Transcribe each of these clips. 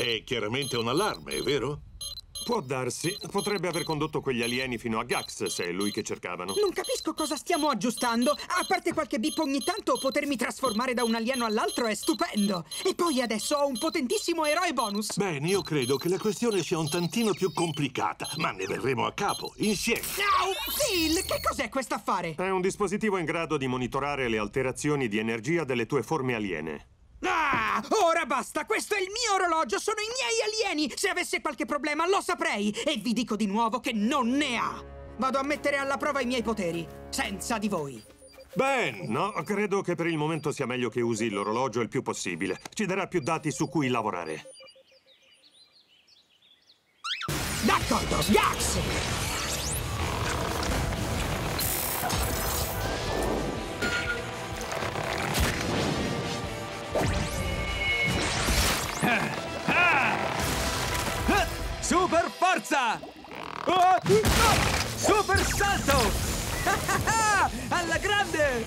È chiaramente un allarme, vero? Può darsi. Potrebbe aver condotto quegli alieni fino a Gax, se è lui che cercavano. Non capisco cosa stiamo aggiustando. A parte qualche bip ogni tanto, potermi trasformare da un alieno all'altro è stupendo. E poi adesso ho un potentissimo eroe bonus. Bene, io credo che la questione sia un tantino più complicata, ma ne verremo a capo, insieme. Au! Phil, che cos'è quest'affare? È un dispositivo in grado di monitorare le alterazioni di energia delle tue forme aliene. Ah! Ora basta! Questo è il mio orologio! Sono i miei alieni! Se avesse qualche problema lo saprei! E vi dico di nuovo che non ne ha! Vado a mettere alla prova i miei poteri, senza di voi. Ben, no, credo che per il momento sia meglio che usi l'orologio il più possibile. Ci darà più dati su cui lavorare. D'accordo, Gax! Super forza! Oh! Super salto! Alla grande!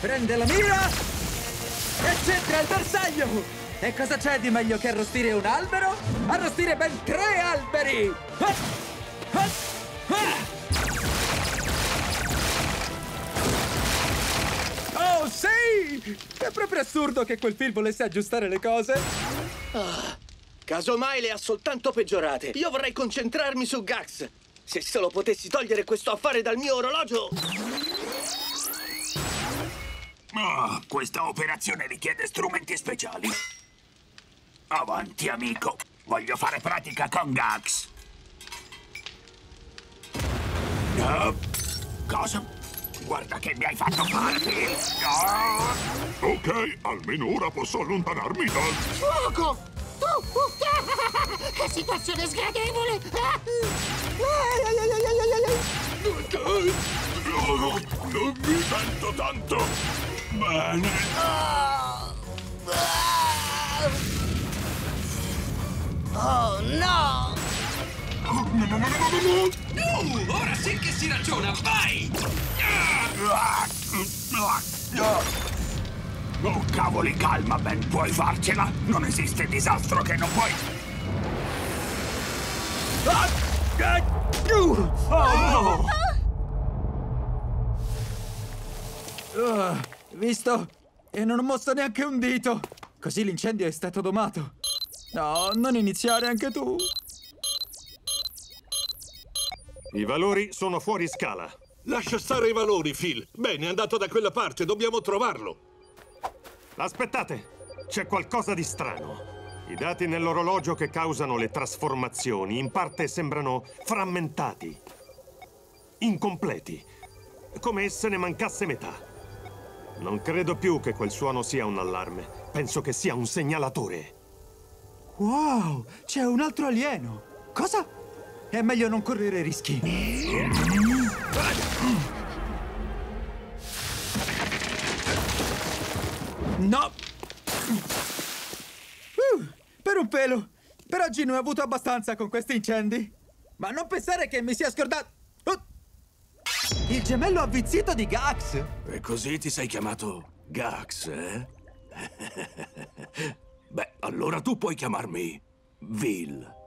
Prende la mira e centra il bersaglio! E cosa c'è di meglio che arrostire un albero? Arrostire ben tre alberi! Oh, È proprio assurdo che quel film volesse aggiustare le cose. Casomai le ha soltanto peggiorate. Io vorrei concentrarmi su Gax. Se solo potessi togliere questo affare dal mio orologio. Ah, questa operazione richiede strumenti speciali. Avanti, amico. Voglio fare pratica con Gax. Ah, cosa? Guarda che mi hai fatto fare. Ah, Ok, almeno ora posso allontanarmi dal... Fuoco! Uh, che situazione sgradevole! Non mi sento tanto bene. Oh no! Ora sì che si ragiona, vai! Oh, cavoli, calma, Ben, puoi farcela. Non esiste disastro che non puoi... Ah, visto? E non ho mosso neanche un dito. Così l'incendio è stato domato. No, non iniziare anche tu. I valori sono fuori scala. Lascia stare i valori, Phil. Bene, è andato da quella parte, dobbiamo trovarlo. Aspettate! C'è qualcosa di strano. I dati nell'orologio che causano le trasformazioni in parte sembrano frammentati, incompleti, come se ne mancasse metà. Non credo più che quel suono sia un allarme. Penso che sia un segnalatore. Wow, c'è un altro alieno. Cosa? È meglio non correre rischi. No! Uh, per un pelo! Per oggi ne ho avuto abbastanza con questi incendi. Ma non pensare che mi sia scordato... Oh! Il gemello avvizzito di Gax! E così ti sei chiamato Gax, eh? Beh, allora tu puoi chiamarmi Vil.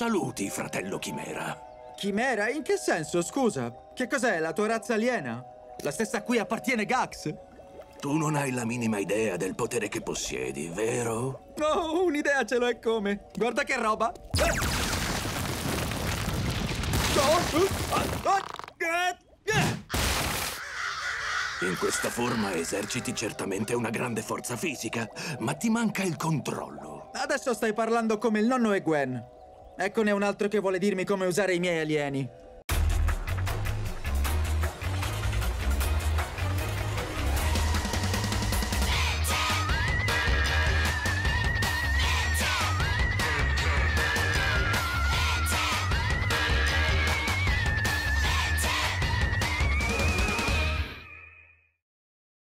Saluti, fratello Chimera. Chimera? In che senso, scusa? Che cos'è, la tua razza aliena? La stessa a cui appartiene Gax? Tu non hai la minima idea del potere che possiedi, vero? Oh, un'idea ce l'ho e come. Guarda che roba. In questa forma eserciti certamente una grande forza fisica, ma ti manca il controllo. Adesso stai parlando come il nonno e Gwen. Eccone un altro che vuole dirmi come usare i miei alieni.